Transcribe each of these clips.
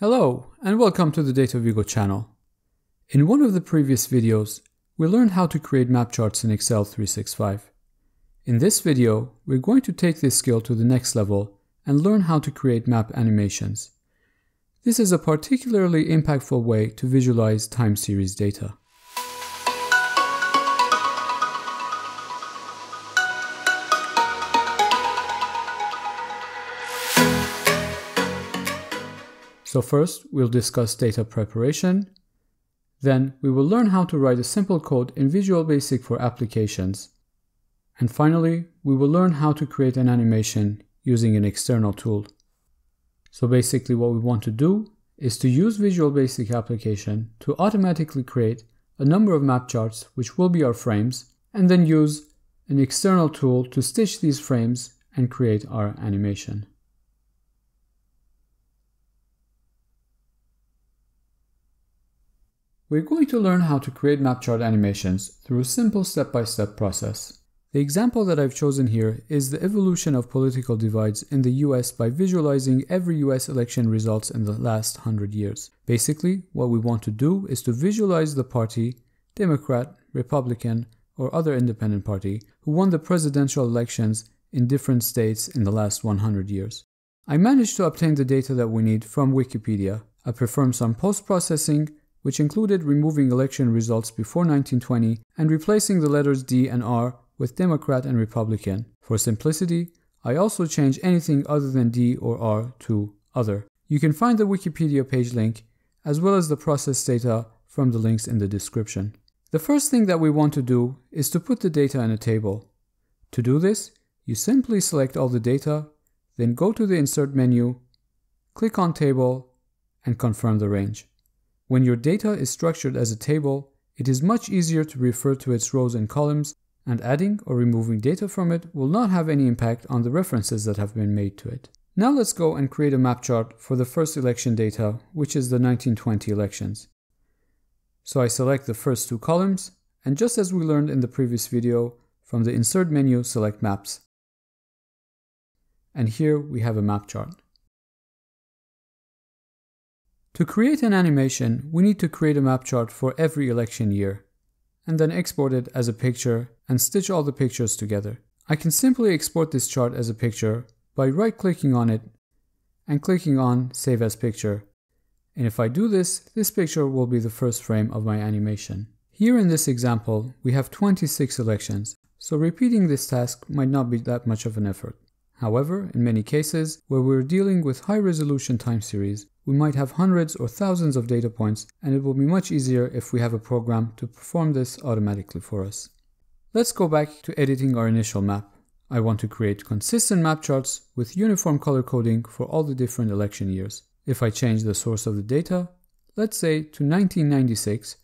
Hello and welcome to the DataVigo channel. In one of the previous videos, we learned how to create map charts in Excel 365. In this video, we're going to take this skill to the next level and learn how to create map animations. This is a particularly impactful way to visualize time series data. So first, we'll discuss data preparation. Then we will learn how to write a simple code in Visual Basic for applications. And finally, we will learn how to create an animation using an external tool. So basically what we want to do is to use Visual Basic application to automatically create a number of map charts which will be our frames and then use an external tool to stitch these frames and create our animation. We're going to learn how to create map chart animations through a simple step-by-step -step process. The example that I've chosen here is the evolution of political divides in the US by visualizing every US election results in the last 100 years. Basically, what we want to do is to visualize the party, Democrat, Republican, or other independent party, who won the presidential elections in different states in the last 100 years. I managed to obtain the data that we need from Wikipedia. I performed some post-processing which included removing election results before 1920 and replacing the letters D and R with Democrat and Republican. For simplicity, I also change anything other than D or R to Other. You can find the Wikipedia page link as well as the process data from the links in the description. The first thing that we want to do is to put the data in a table. To do this, you simply select all the data, then go to the Insert menu, click on Table, and confirm the range. When your data is structured as a table, it is much easier to refer to its rows and columns, and adding or removing data from it will not have any impact on the references that have been made to it. Now let's go and create a map chart for the first election data, which is the 1920 elections. So I select the first two columns, and just as we learned in the previous video, from the Insert menu, select Maps. And here we have a map chart. To create an animation, we need to create a map chart for every election year, and then export it as a picture and stitch all the pictures together. I can simply export this chart as a picture by right-clicking on it and clicking on Save as Picture. And if I do this, this picture will be the first frame of my animation. Here in this example, we have 26 elections, so repeating this task might not be that much of an effort. However, in many cases, where we're dealing with high resolution time series, we might have hundreds or thousands of data points and it will be much easier if we have a program to perform this automatically for us. Let's go back to editing our initial map. I want to create consistent map charts with uniform color coding for all the different election years. If I change the source of the data, let's say to 1996,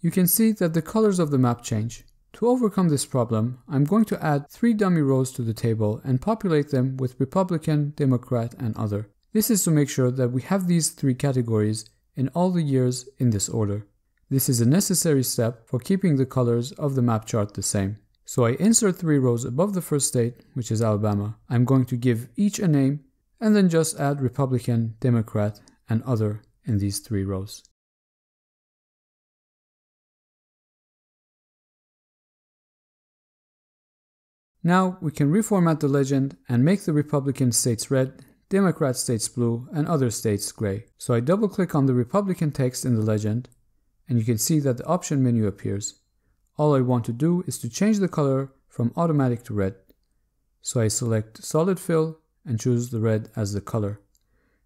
you can see that the colors of the map change. To overcome this problem, I'm going to add three dummy rows to the table and populate them with Republican, Democrat, and other. This is to make sure that we have these three categories in all the years in this order. This is a necessary step for keeping the colors of the map chart the same. So I insert three rows above the first state, which is Alabama. I'm going to give each a name and then just add Republican, Democrat, and other in these three rows. Now we can reformat the legend and make the Republican states red, Democrat states blue, and other states gray. So I double click on the Republican text in the legend and you can see that the option menu appears. All I want to do is to change the color from automatic to red. So I select solid fill and choose the red as the color.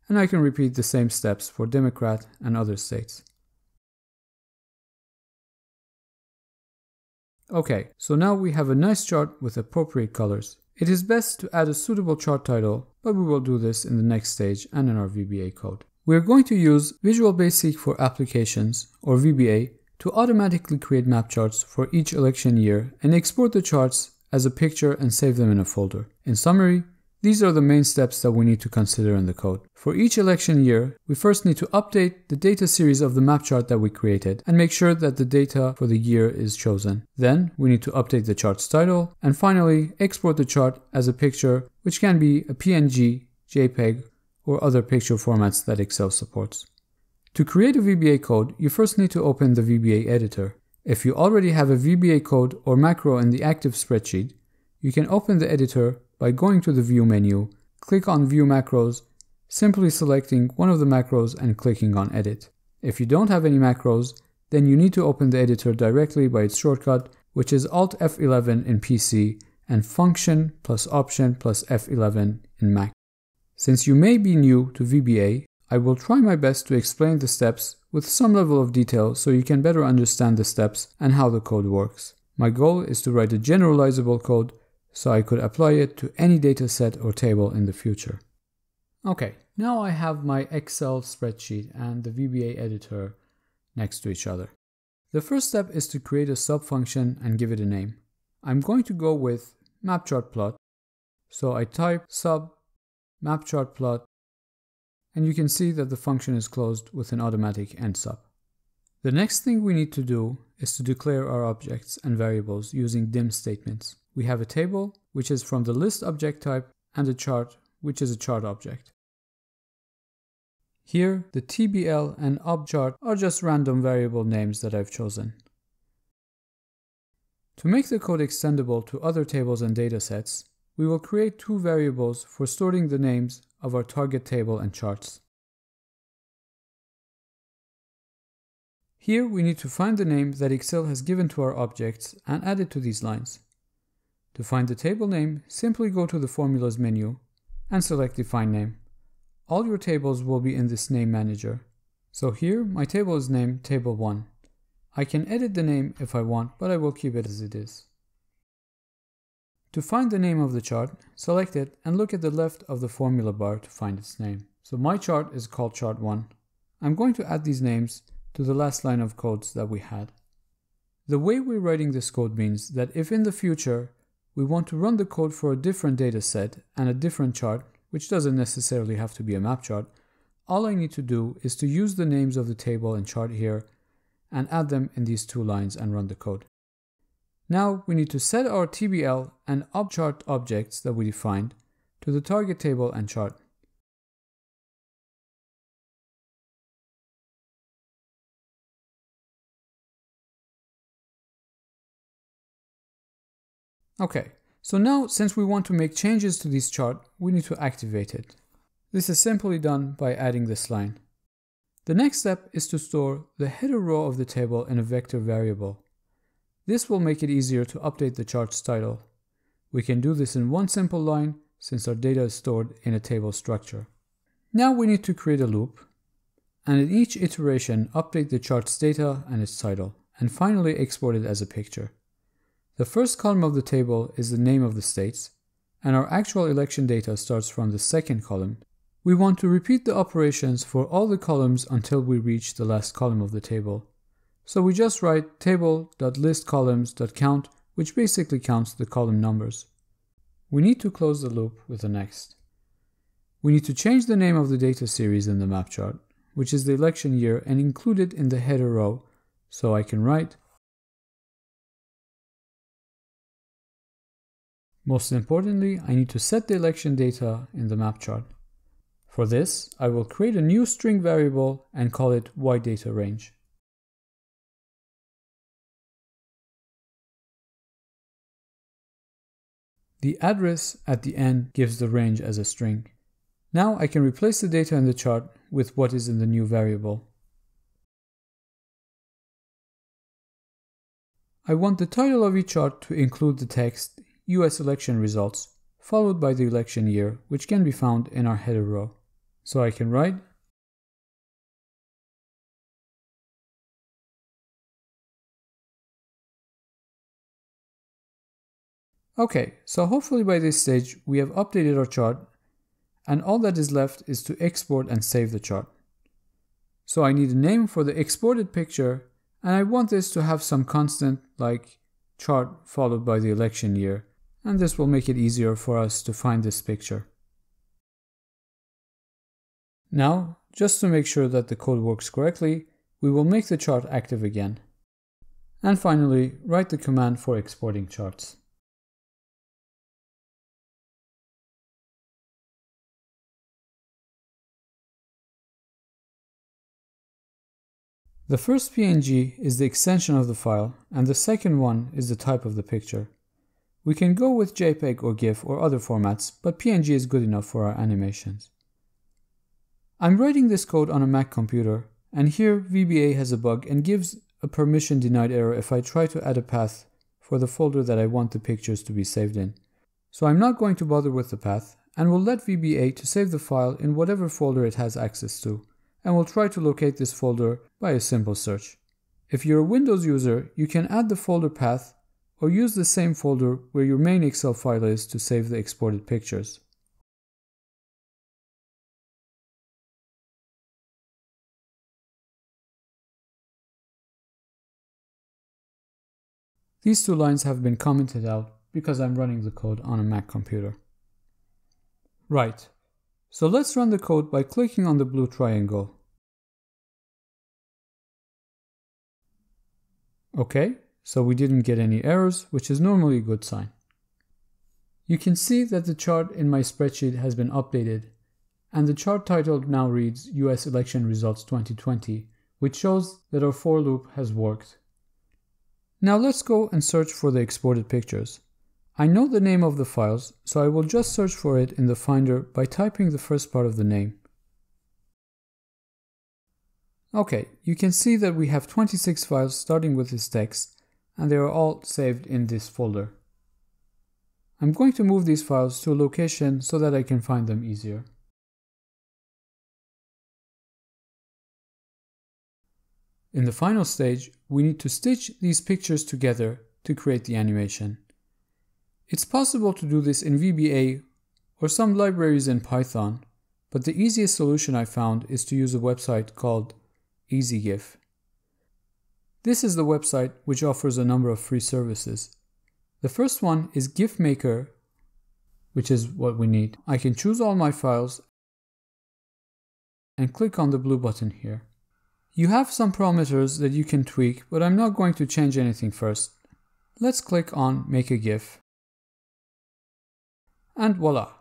And I can repeat the same steps for Democrat and other states. Okay, so now we have a nice chart with appropriate colors. It is best to add a suitable chart title, but we will do this in the next stage and in our VBA code. We are going to use Visual Basic for Applications, or VBA, to automatically create map charts for each election year and export the charts as a picture and save them in a folder. In summary, these are the main steps that we need to consider in the code. For each election year, we first need to update the data series of the map chart that we created and make sure that the data for the year is chosen. Then we need to update the chart's title and finally export the chart as a picture which can be a PNG, JPEG or other picture formats that Excel supports. To create a VBA code, you first need to open the VBA editor. If you already have a VBA code or macro in the active spreadsheet, you can open the editor by going to the View menu, click on View Macros, simply selecting one of the macros and clicking on Edit. If you don't have any macros, then you need to open the editor directly by its shortcut, which is Alt F11 in PC and Function plus Option plus F11 in Mac. Since you may be new to VBA, I will try my best to explain the steps with some level of detail so you can better understand the steps and how the code works. My goal is to write a generalizable code so I could apply it to any dataset or table in the future. Okay, now I have my Excel spreadsheet and the VBA editor next to each other. The first step is to create a subfunction and give it a name. I'm going to go with mapchartplot. So I type sub mapchartplot and you can see that the function is closed with an automatic end sub. The next thing we need to do is to declare our objects and variables using dim statements. We have a table, which is from the list object type, and a chart, which is a chart object. Here, the TBL and obchart are just random variable names that I've chosen. To make the code extendable to other tables and datasets, we will create two variables for storing the names of our target table and charts. Here we need to find the name that Excel has given to our objects and add it to these lines. To find the table name, simply go to the Formulas menu and select Define Name. All your tables will be in this Name Manager. So here, my table is named Table 1. I can edit the name if I want, but I will keep it as it is. To find the name of the chart, select it and look at the left of the formula bar to find its name. So my chart is called chart 1. I'm going to add these names to the last line of codes that we had. The way we're writing this code means that if in the future we want to run the code for a different data set and a different chart, which doesn't necessarily have to be a map chart, all I need to do is to use the names of the table and chart here and add them in these two lines and run the code. Now we need to set our TBL and obchart objects that we defined to the target table and chart. Okay, so now since we want to make changes to this chart, we need to activate it. This is simply done by adding this line. The next step is to store the header row of the table in a vector variable. This will make it easier to update the chart's title. We can do this in one simple line since our data is stored in a table structure. Now we need to create a loop and in each iteration update the chart's data and its title and finally export it as a picture. The first column of the table is the name of the states and our actual election data starts from the second column. We want to repeat the operations for all the columns until we reach the last column of the table. So we just write table.listColumns.count, which basically counts the column numbers. We need to close the loop with the next. We need to change the name of the data series in the map chart, which is the election year, and include it in the header row. So I can write Most importantly, I need to set the election data in the map chart. For this, I will create a new string variable and call it yDataRange. The address at the end gives the range as a string. Now I can replace the data in the chart with what is in the new variable. I want the title of each chart to include the text US election results, followed by the election year, which can be found in our header row. So I can write Okay, so hopefully by this stage we have updated our chart and all that is left is to export and save the chart. So I need a name for the exported picture and I want this to have some constant like chart followed by the election year and this will make it easier for us to find this picture. Now, just to make sure that the code works correctly, we will make the chart active again. And finally, write the command for exporting charts. The first PNG is the extension of the file, and the second one is the type of the picture. We can go with JPEG or GIF or other formats, but PNG is good enough for our animations. I'm writing this code on a Mac computer, and here VBA has a bug and gives a permission denied error if I try to add a path for the folder that I want the pictures to be saved in. So I'm not going to bother with the path, and will let VBA to save the file in whatever folder it has access to, and will try to locate this folder by a simple search. If you're a Windows user, you can add the folder path or use the same folder where your main Excel file is to save the exported pictures. These two lines have been commented out because I'm running the code on a Mac computer. Right, so let's run the code by clicking on the blue triangle. Okay, so we didn't get any errors, which is normally a good sign. You can see that the chart in my spreadsheet has been updated, and the chart title now reads US Election Results 2020, which shows that our for loop has worked. Now let's go and search for the exported pictures. I know the name of the files, so I will just search for it in the Finder by typing the first part of the name. Okay, you can see that we have 26 files starting with this text, and they are all saved in this folder. I'm going to move these files to a location so that I can find them easier. In the final stage, we need to stitch these pictures together to create the animation. It's possible to do this in VBA or some libraries in Python, but the easiest solution I found is to use a website called ezgif. This is the website which offers a number of free services. The first one is GIF Maker, which is what we need. I can choose all my files and click on the blue button here. You have some parameters that you can tweak, but I'm not going to change anything first. Let's click on Make a GIF. And voila!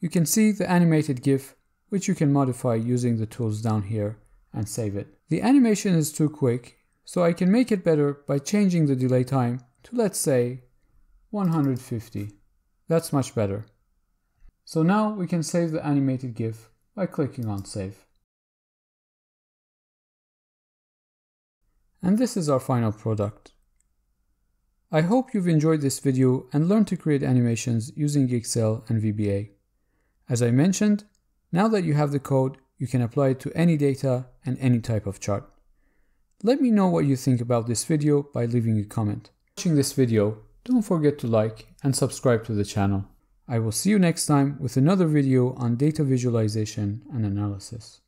You can see the animated GIF, which you can modify using the tools down here and save it. The animation is too quick, so I can make it better by changing the delay time to let's say 150. That's much better. So now we can save the animated GIF by clicking on Save. And this is our final product. I hope you've enjoyed this video and learned to create animations using Excel and VBA. As I mentioned, now that you have the code, you can apply it to any data and any type of chart. Let me know what you think about this video by leaving a comment. Watching this video, don't forget to like and subscribe to the channel. I will see you next time with another video on data visualization and analysis.